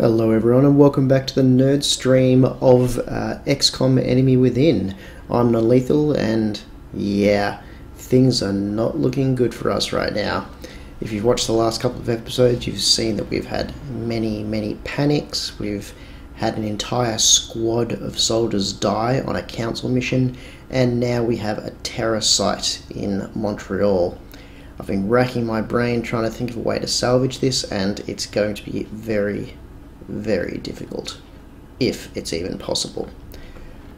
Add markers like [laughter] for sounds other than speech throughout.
Hello everyone and welcome back to the nerd stream of uh, XCOM Enemy Within. I'm Non-Lethal and yeah, things are not looking good for us right now. If you've watched the last couple of episodes you've seen that we've had many many panics, we've had an entire squad of soldiers die on a council mission and now we have a terror site in Montreal. I've been racking my brain trying to think of a way to salvage this and it's going to be very very difficult, if it's even possible.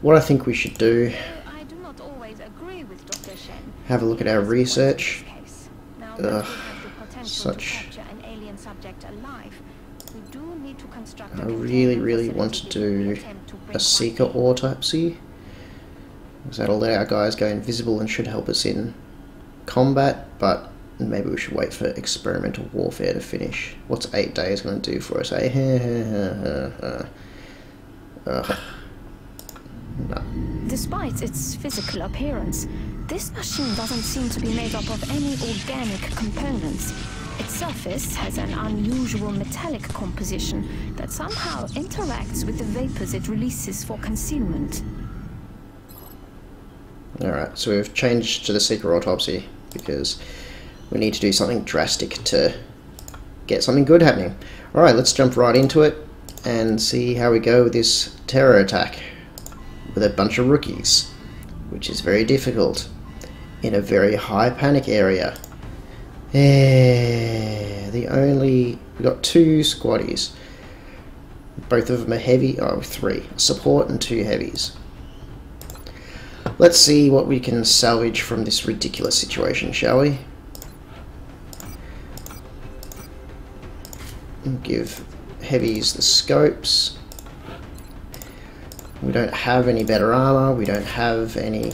What I think we should do, I do not always agree with Dr. Shen. have a look at our research. Ugh, once we have the potential such- to capture an alien subject alive, we do need to construct I really, really want to facility in the do a seeker autopsy. Because that'll let our guys go invisible and should help us in combat, but maybe we should wait for experimental warfare to finish. What's eight days going to do for us, eh? [laughs] Ugh. No. Despite its physical appearance, this machine doesn't seem to be made up of any organic components. Its surface has an unusual metallic composition that somehow interacts with the vapors it releases for concealment. Alright, so we've changed to the seeker autopsy because we need to do something drastic to get something good happening. Alright, let's jump right into it and see how we go with this terror attack with a bunch of rookies, which is very difficult in a very high panic area. Eh, the only... we got two squaddies. Both of them are heavy, oh, three. Support and two heavies. Let's see what we can salvage from this ridiculous situation, shall we? Give heavies the scopes. We don't have any better armor, we don't have any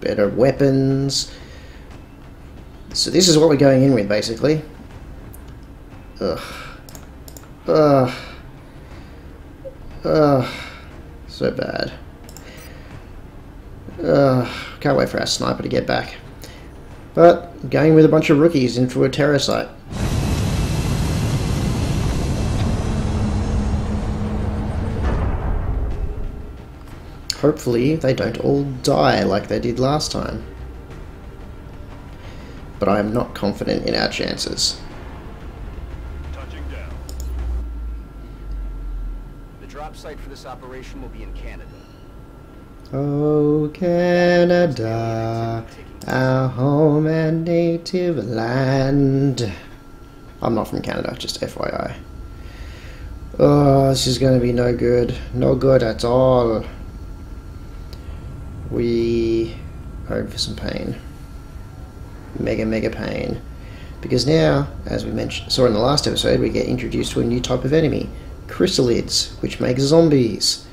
better weapons. So this is what we're going in with, basically. Ugh. Ugh. Ugh. So bad. Uh, can't wait for our sniper to get back. But going with a bunch of rookies into a terror site. Hopefully they don't all die like they did last time. But I am not confident in our chances. Touching down. The drop site for this operation will be in Canada. Oh, Canada, our home and native land. I'm not from Canada, just FYI. Oh, this is going to be no good. No good at all. We are in for some pain. Mega, mega pain. Because now, as we mentioned, saw in the last episode, we get introduced to a new type of enemy. Chrysalids, which make zombies.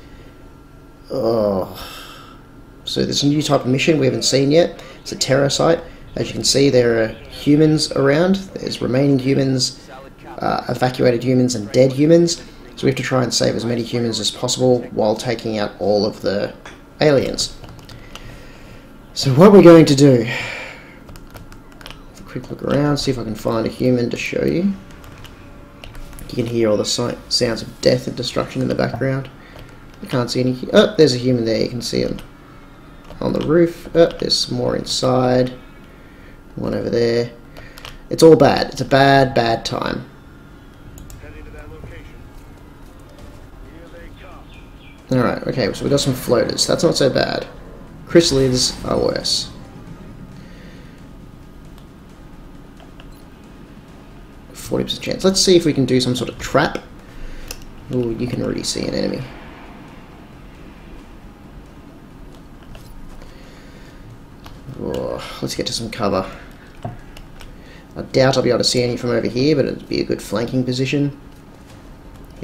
Oh. So there's a new type of mission we haven't seen yet. It's a terror site. As you can see, there are humans around. There's remaining humans, uh, evacuated humans, and dead humans. So we have to try and save as many humans as possible while taking out all of the aliens. So what we're going to do... A quick look around, see if I can find a human to show you. You can hear all the si sounds of death and destruction in the background. I can't see any... Oh, there's a human there, you can see him on the roof. Oh, there's more inside. One over there. It's all bad. It's a bad, bad time. Alright, okay, so we got some floaters. That's not so bad. Chrysalids are worse. Forty percent chance. Let's see if we can do some sort of trap. Oh, you can already see an enemy. Oh, let's get to some cover. I doubt I'll be able to see any from over here, but it'd be a good flanking position.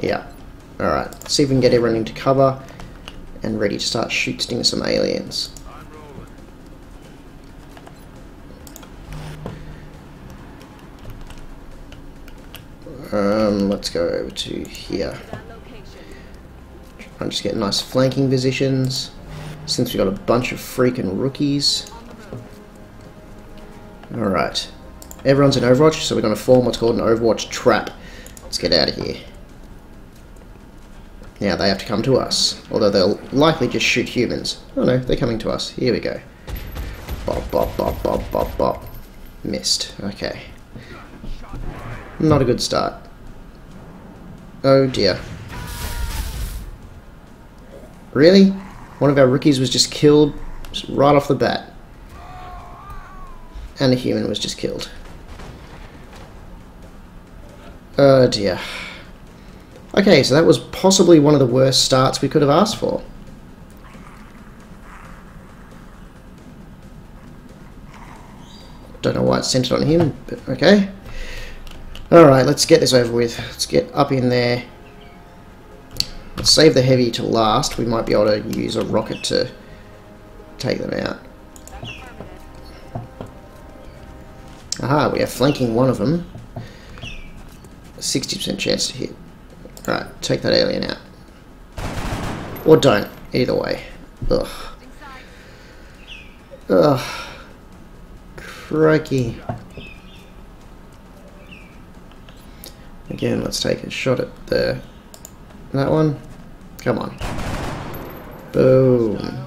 Yeah. Alright, see if we can get everyone into cover and ready to start shooting some aliens. Um, let's go over to here. I'm just getting nice flanking positions. Since we've got a bunch of freaking rookies. Alright. Everyone's in Overwatch, so we're going to form what's called an Overwatch trap. Let's get out of here. Now they have to come to us. Although they'll likely just shoot humans. Oh no, they're coming to us. Here we go. Bop, bop, bop, bop, bop, bop. Missed. Okay. Not a good start. Oh dear. Really? One of our rookies was just killed right off the bat. And a human was just killed. Oh dear. Okay, so that was possibly one of the worst starts we could have asked for. Don't know why it's centered on him, but okay. Alright, let's get this over with. Let's get up in there. Let's save the heavy to last. We might be able to use a rocket to take them out. Aha, we are flanking one of them. 60% chance to hit. Alright, take that alien out. Or don't, either way. Ugh. Ugh. Crikey. Again, let's take a shot at the that one. Come on. Boom.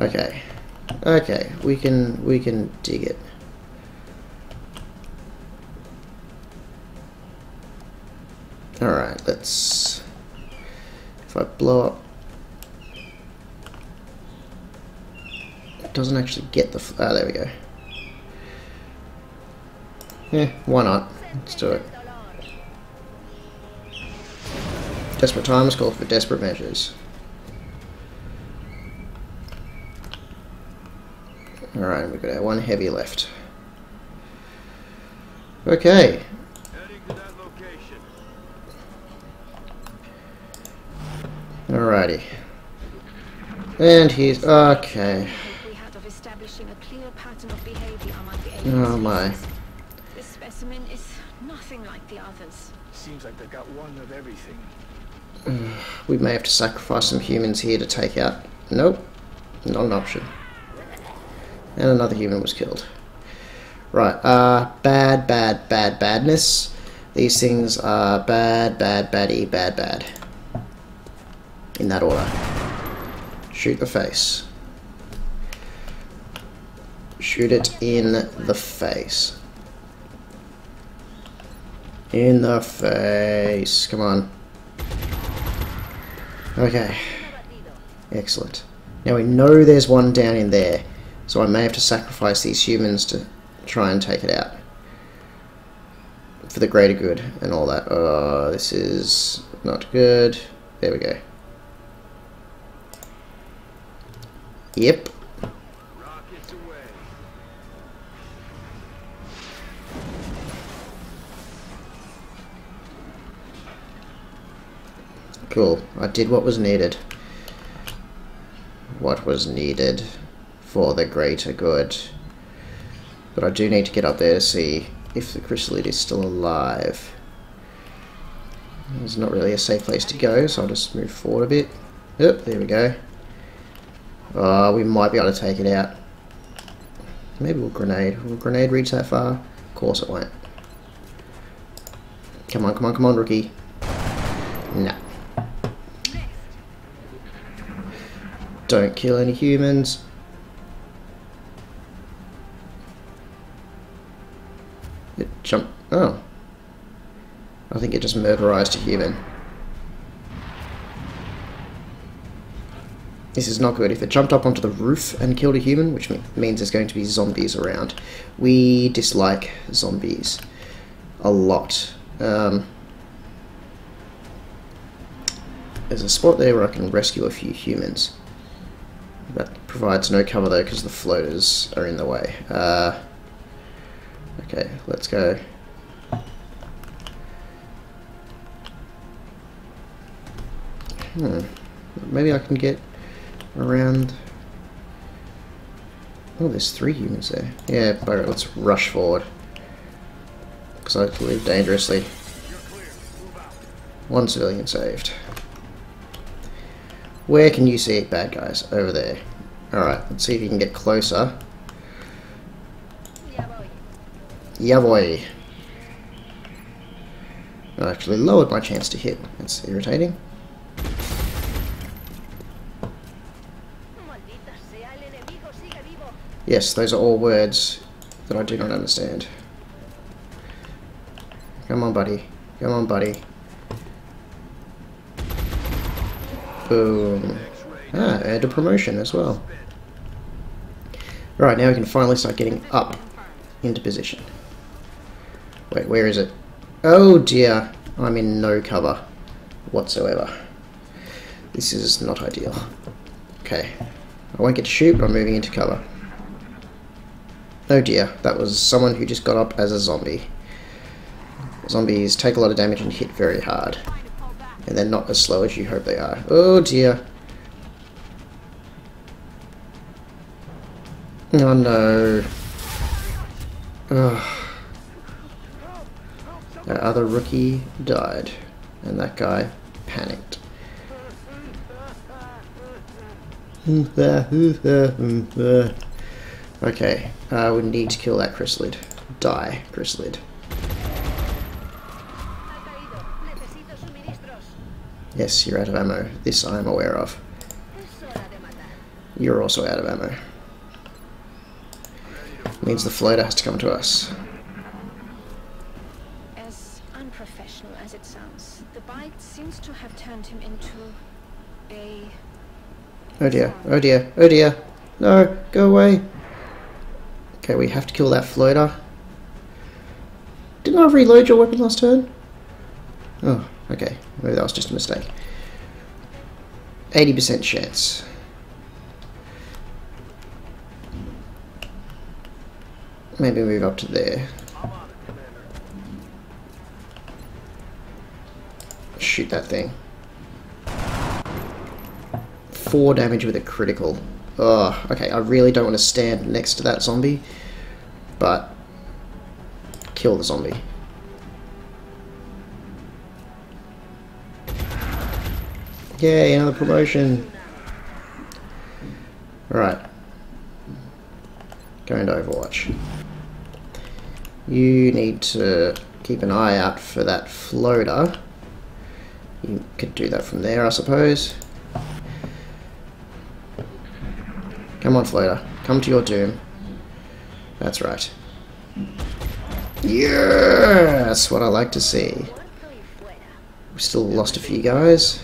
Okay. Okay, we can we can dig it. Alright, let's if I blow up it doesn't actually get the... Ah, there we go. Yeah, why not? Let's do it. Desperate times call for desperate measures. Alright, we've got our one heavy left. Okay. Alrighty. And he's... okay. Oh my. Seems like they've got one of everything. [sighs] we may have to sacrifice some humans here to take out. Nope, not an option. And another human was killed. Right, uh, bad, bad, bad, badness. These things are bad, bad, baddie, bad, bad. In that order. Shoot the face. Shoot it in the face. In the face. Come on. Okay. Excellent. Now we know there's one down in there, so I may have to sacrifice these humans to try and take it out. For the greater good and all that. Oh, this is not good. There we go. Yep. Cool. I did what was needed. What was needed for the greater good. But I do need to get up there to see if the chrysalid is still alive. It's not really a safe place to go, so I'll just move forward a bit. Yep, there we go. Oh, we might be able to take it out. Maybe we'll grenade. Will grenade reach that far? Of course it won't. Come on, come on, come on, rookie. No. Don't kill any humans. It jumped. Oh. I think it just murderized a human. This is not good. If it jumped up onto the roof and killed a human, which means there's going to be zombies around. We dislike zombies a lot. Um, there's a spot there where I can rescue a few humans. Provides no cover though because the floaters are in the way. Uh, okay, let's go. Hmm. Maybe I can get around... Oh, there's three humans there. Yeah, but let's rush forward. Because I have live dangerously. One civilian saved. Where can you see it, bad guys? Over there. Alright, let's see if you can get closer. Yeah, boy. I actually lowered my chance to hit. That's irritating. Maldita sea, el enemigo sigue vivo. Yes, those are all words that I do not understand. Come on, buddy. Come on, buddy. Boom. Ah, and a promotion as well. Right, now we can finally start getting up into position. Wait, where is it? Oh dear, I'm in no cover whatsoever. This is not ideal. Okay, I won't get to shoot, but I'm moving into cover. Oh dear, that was someone who just got up as a zombie. Zombies take a lot of damage and hit very hard. And they're not as slow as you hope they are. Oh dear. Oh no. Ugh. That other rookie died. And that guy panicked. [laughs] okay, uh, we need to kill that chrysalid. Die, chrysalid. Yes, you're out of ammo. This I am aware of. You're also out of ammo. Means the floater has to come to us. As unprofessional as it sounds, the bite seems to have turned him into a Oh dear, oh dear, oh dear. No, go away. Okay, we have to kill that floater. Didn't I reload your weapon last turn? Oh, okay. Maybe that was just a mistake. 80% chance. Maybe move up to there. Shoot that thing. Four damage with a critical. Oh, okay, I really don't want to stand next to that zombie, but kill the zombie. Yay, another promotion. Alright. Going to Overwatch. You need to keep an eye out for that floater. You could do that from there, I suppose. Come on, floater. Come to your doom. That's right. Yeah, that's what I like to see. We still lost a few guys.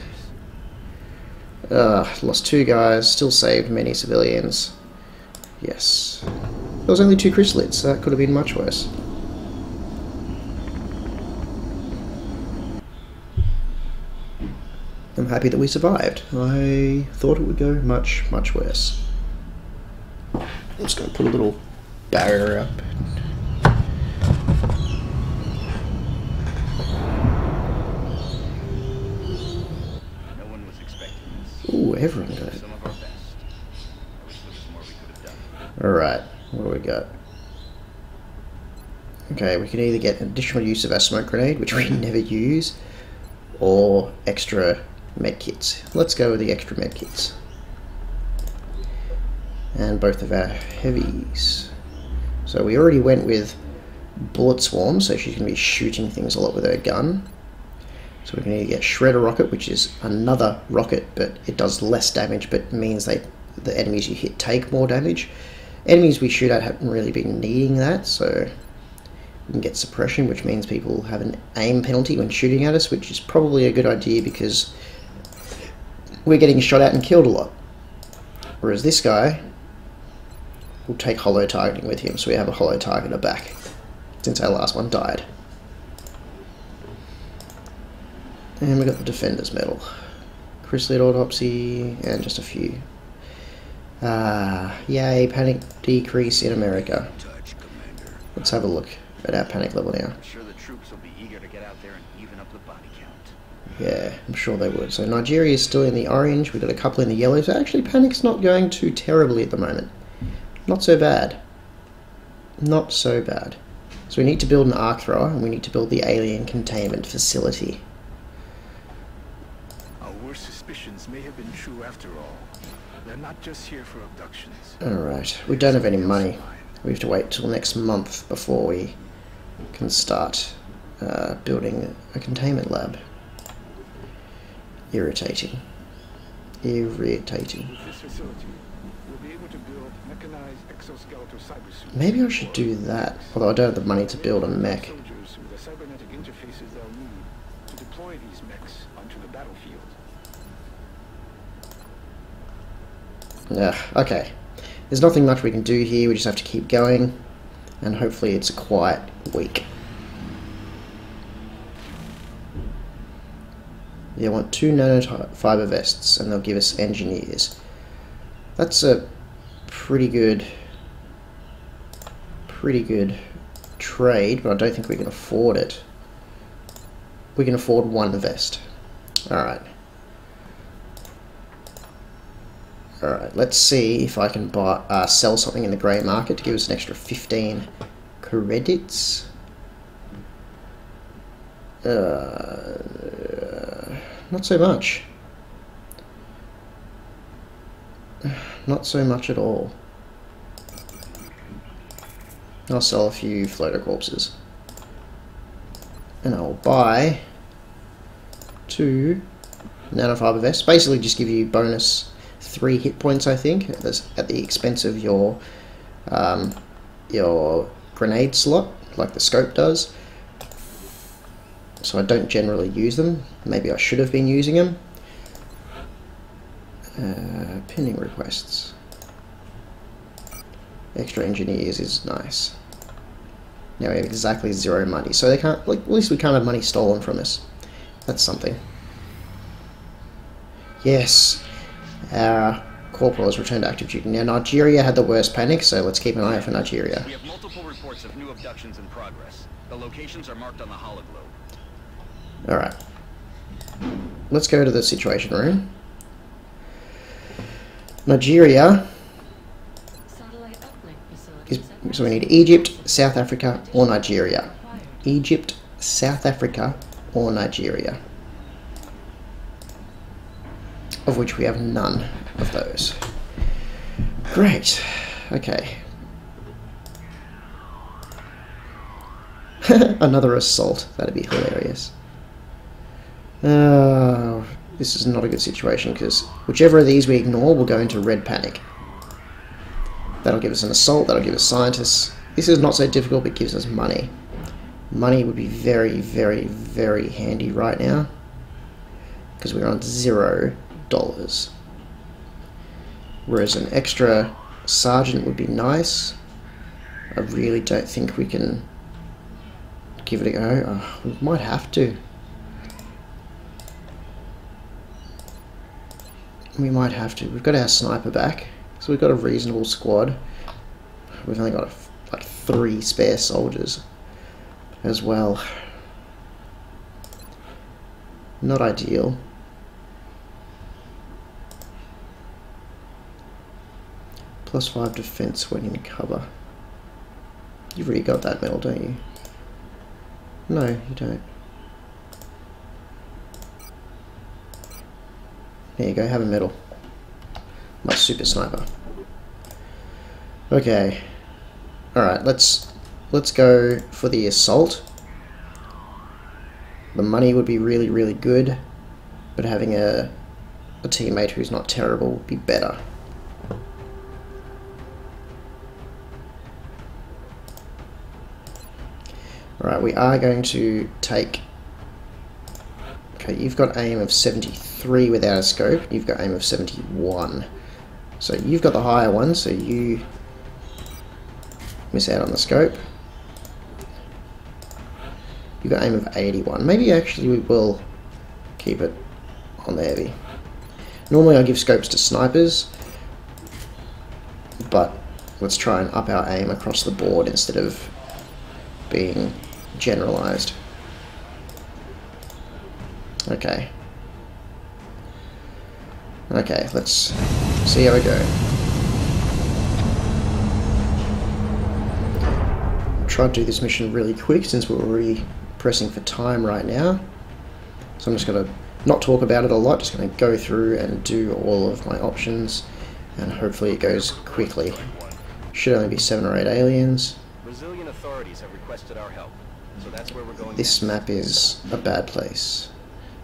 Uh, lost two guys, still saved many civilians. Yes. There was only two chrysalids, so that could have been much worse. Happy that we survived. I thought it would go much, much worse. I'm just going to put a little barrier up. No one was expecting this. Ooh, everyone got it. Some of our best. I wish there was more we could have done. Alright, what do we got? Okay, we can either get additional use of our smoke grenade, which we [laughs] never use, or extra med kits. Let's go with the extra med kits. And both of our heavies. So we already went with bullet swarm, so she's going to be shooting things a lot with her gun. So we can to get shredder rocket, which is another rocket, but it does less damage, but means they the enemies you hit take more damage. Enemies we shoot at haven't really been needing that, so we can get suppression, which means people have an aim penalty when shooting at us, which is probably a good idea because we're getting shot at and killed a lot. Whereas this guy will take holo-targeting with him, so we have a holo-targeter back since our last one died. And we got the Defender's Medal. Chrysalid Autopsy, and just a few. Ah, yay, panic decrease in America. Let's have a look at our panic level now. I'm sure the troops will be eager to get out there and even up the body count. Yeah, I'm sure they would. So Nigeria is still in the orange. We've got a couple in the yellow. So actually, panic's not going too terribly at the moment. Not so bad. Not so bad. So we need to build an arc thrower, and we need to build the alien containment facility. Our worst suspicions may have been true after all. They're not just here for abductions. Alright, we don't have any money. We have to wait till next month before we can start uh, building a containment lab. Irritating. Irritating. With this facility, we'll be able to build mechanized exoskeletal Irritating. Maybe I should do that, although I don't have the money to build a mech. Soldiers with the cybernetic interfaces they'll need to deploy these mechs onto the battlefield. Ugh, okay. There's nothing much we can do here, we just have to keep going, and hopefully it's a quiet week. I want two nanofiber vests, and they'll give us engineers. That's a pretty good, pretty good trade, but I don't think we can afford it. We can afford one vest. Alright. Alright, let's see if I can buy uh, sell something in the grey market to give us an extra 15 credits. Uh, not so much. Not so much at all. I'll sell a few floater corpses. And I'll buy two nanofiber vests. Basically just give you bonus three hit points, I think, at the, at the expense of your um, your grenade slot, like the scope does. So I don't generally use them. Maybe I should have been using them. Uh, pending requests. Extra engineers is nice. Now we have exactly zero money, so they can't. Like at least we can't have money stolen from us. That's something. Yes, our corporal has returned to active duty. Now Nigeria had the worst panic, so let's keep an eye out for Nigeria. We have multiple reports of new abductions in progress. The locations are marked on the hologlobe. Alright. Let's go to the situation room. Nigeria so we need Egypt, South Africa, or Nigeria. Egypt, South Africa, or Nigeria. Of which we have none of those. Great. Okay. [laughs] Another assault. That'd be hilarious. Uh, this is not a good situation because whichever of these we ignore will go into red panic. That'll give us an assault, that'll give us scientists. This is not so difficult but gives us money. Money would be very, very, very handy right now because we're on zero dollars. Whereas an extra sergeant would be nice. I really don't think we can give it a go. Oh, we might have to. We might have to. We've got our sniper back, so we've got a reasonable squad. We've only got like three spare soldiers as well. Not ideal. Plus five defense when in cover. You've already got that medal, don't you? No, you don't. There you go, have a medal. My super sniper. Okay. Alright, let's let's go for the assault. The money would be really, really good, but having a a teammate who's not terrible would be better. Alright, we are going to take... Okay, you've got aim of 73 without a scope. You've got aim of 71. So you've got the higher one, so you miss out on the scope. You've got aim of 81. Maybe actually we will keep it on the heavy. Normally I give scopes to snipers, but let's try and up our aim across the board instead of being generalized. Okay. Okay, let's see how we go. Try to do this mission really quick since we're already pressing for time right now. So I'm just going to not talk about it a lot, just going to go through and do all of my options and hopefully it goes quickly. Should only be seven or eight aliens. Brazilian authorities have requested our help. So that's where we're going. This map is a bad place.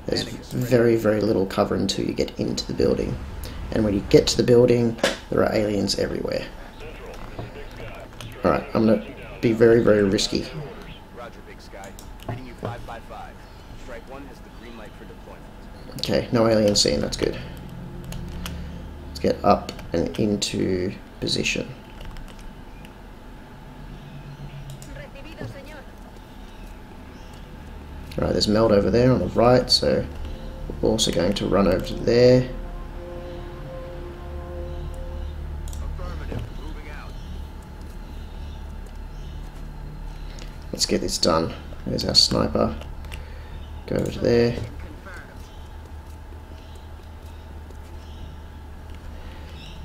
There's very, very little cover until you get into the building. And when you get to the building, there are aliens everywhere. Alright, I'm gonna be very, very risky. Roger, Big Sky. Reading you 555. Strike 1 has the green light for deployment. Okay, no alien seen, that's good. Let's get up and into position. Alright, there's Meld over there on the right, so we're also going to run over to there. Let's get this done. There's our sniper. Go over to there.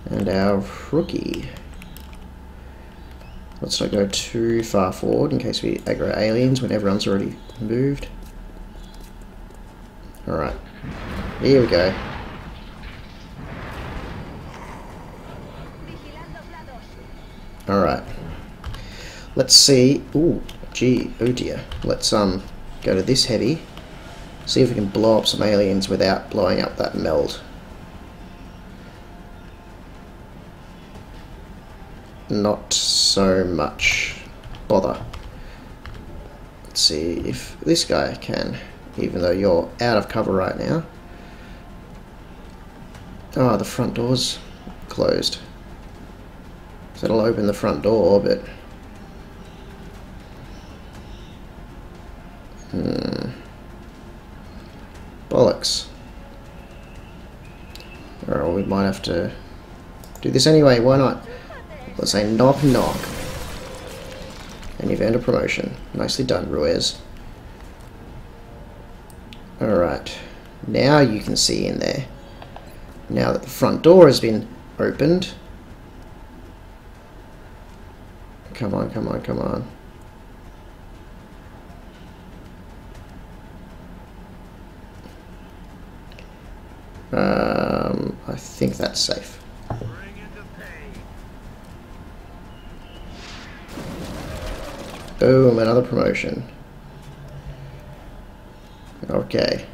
And our rookie. Let's not go too far forward in case we aggro aliens when everyone's already moved. Alright. Here we go. Alright. Let's see. Ooh, gee, oh dear. Let's um go to this heavy. See if we can blow up some aliens without blowing up that meld. Not so much bother. Let's see if this guy can, even though you're out of cover right now. Oh, the front door's closed. So it'll open the front door, but... Hmm. Bollocks. Or we might have to do this anyway, why not? Let's say knock knock. And you've earned a promotion. Nicely done, Ruiz. Alright. Now you can see in there. Now that the front door has been opened, Come on, come on, come on. Um, I think that's safe. Boom, another promotion. Okay.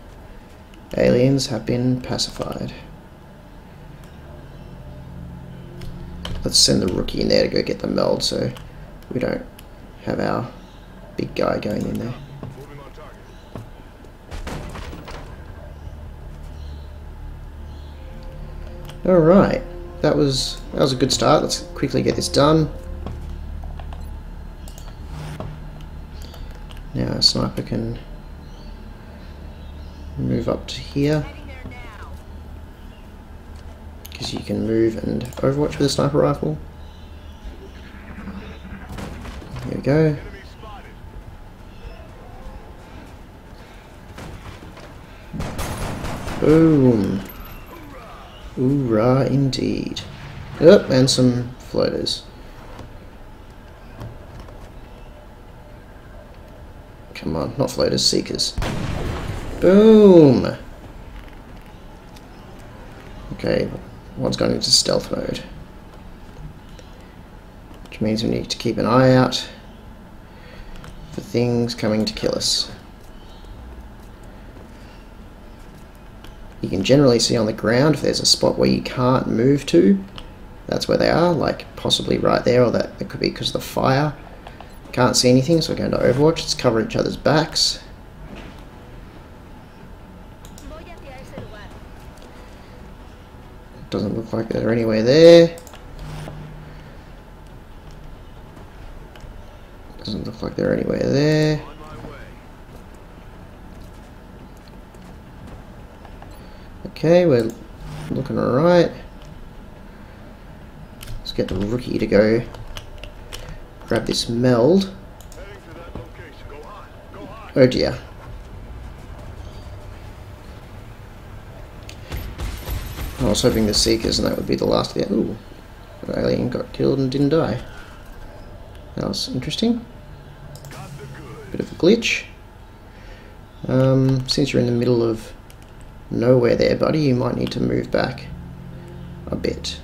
Aliens have been pacified. Let's send the rookie in there to go get the meld so we don't have our big guy going in there. Alright, that was that was a good start. Let's quickly get this done. Now our sniper can move up to here. There. Because you can move and overwatch with a sniper rifle. Here we go. Boom. Hoorah indeed. Yep, and some floaters. Come on, not floaters, seekers. Boom! Okay, one's going into stealth mode. Which means we need to keep an eye out for things coming to kill us. You can generally see on the ground if there's a spot where you can't move to. That's where they are, like possibly right there, or that it could be because of the fire. Can't see anything, so we're going to Overwatch. Let's cover each other's backs. Doesn't look like they're anywhere there. Doesn't look like they're anywhere there. Okay, we're looking alright. Let's get the rookie to go grab this meld. Oh dear. I was hoping the Seekers and that would be the last of the... Ooh. Alien got killed and didn't die. That was interesting. Bit of a glitch. Um, since you're in the middle of nowhere there, buddy, you might need to move back a bit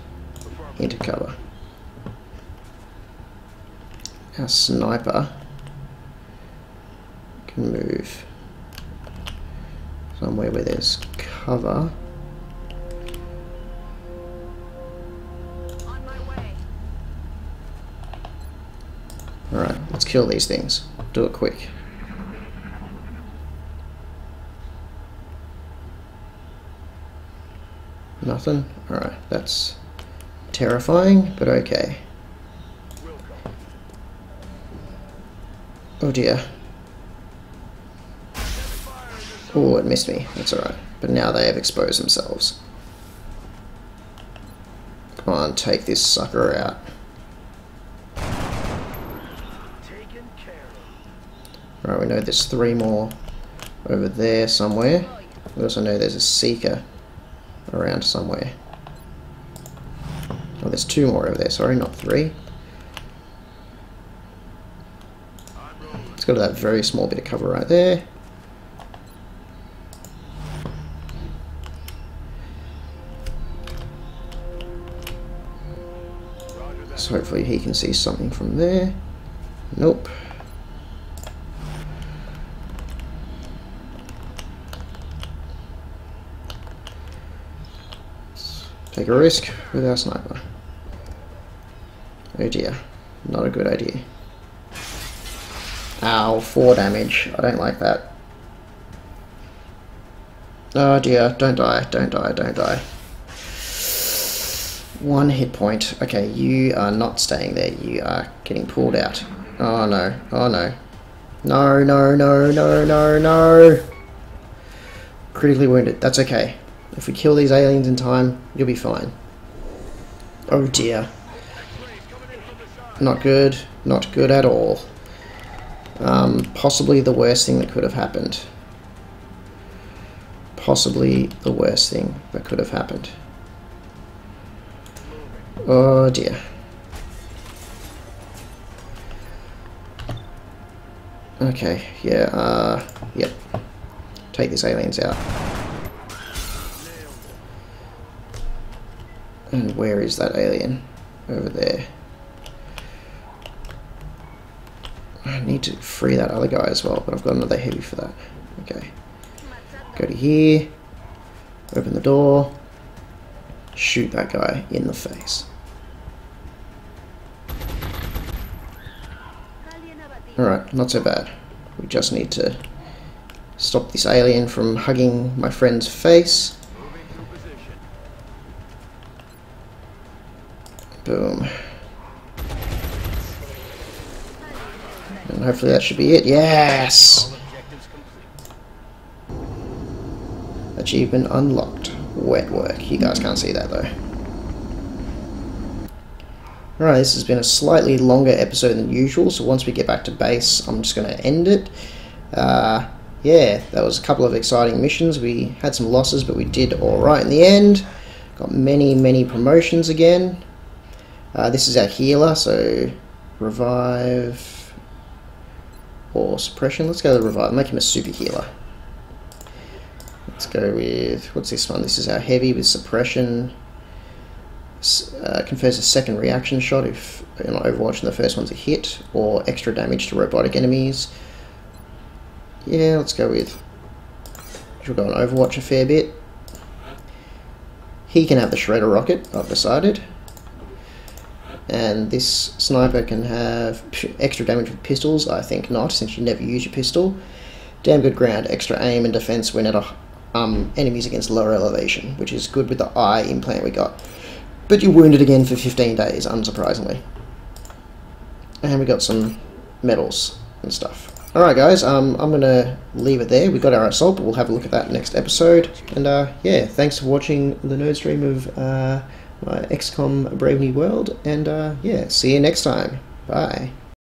into cover. Our sniper can move somewhere where there's cover. Alright, let's kill these things. Do it quick. Nothing? Alright, that's terrifying, but okay. Oh dear. Oh, it missed me. That's alright. But now they have exposed themselves. Come on, take this sucker out. Right, we know there's three more over there somewhere. We also know there's a seeker around somewhere. Oh, there's two more over there, sorry, not three. Let's go to that very small bit of cover right there. So hopefully he can see something from there. Nope. Take a risk with our sniper. Oh dear, not a good idea. Ow, 4 damage. I don't like that. Oh dear, don't die, don't die, don't die. One hit point. Okay, you are not staying there. You are getting pulled out. Oh no, oh no. No, no, no, no, no, no. Critically wounded. That's okay. If we kill these aliens in time, you'll be fine. Oh dear. Not good. Not good at all. Um, possibly the worst thing that could have happened. Possibly the worst thing that could have happened. Oh dear. Okay, yeah, uh, yep. Take these aliens out. And where is that alien? Over there. I need to free that other guy as well, but I've got another heavy for that. Okay. Go to here. Open the door. Shoot that guy in the face. Alright, not so bad. We just need to stop this alien from hugging my friend's face. Boom. And hopefully that should be it. Yes! Achievement unlocked. Wet work. You guys can't see that though. Alright, this has been a slightly longer episode than usual, so once we get back to base, I'm just going to end it. Uh, yeah, that was a couple of exciting missions. We had some losses, but we did alright in the end. Got many, many promotions again. Uh, this is our healer, so revive or suppression. Let's go with revive. Make him a super healer. Let's go with what's this one? This is our heavy with suppression. Uh, confers a second reaction shot if in Overwatch and the first one's a hit, or extra damage to robotic enemies. Yeah, let's go with. We'll go on Overwatch a fair bit. He can have the shredder rocket. I've decided. And this sniper can have extra damage with pistols. I think not, since you never use your pistol. Damn good ground, extra aim and defense when at a, um, enemies against lower elevation, which is good with the eye implant we got. But you're wounded again for 15 days, unsurprisingly. And we got some medals and stuff. Alright guys, um, I'm going to leave it there. We got our assault, but we'll have a look at that next episode. And uh, yeah, thanks for watching the nerd stream of uh, XCOM Brave New World. And uh, yeah, see you next time. Bye.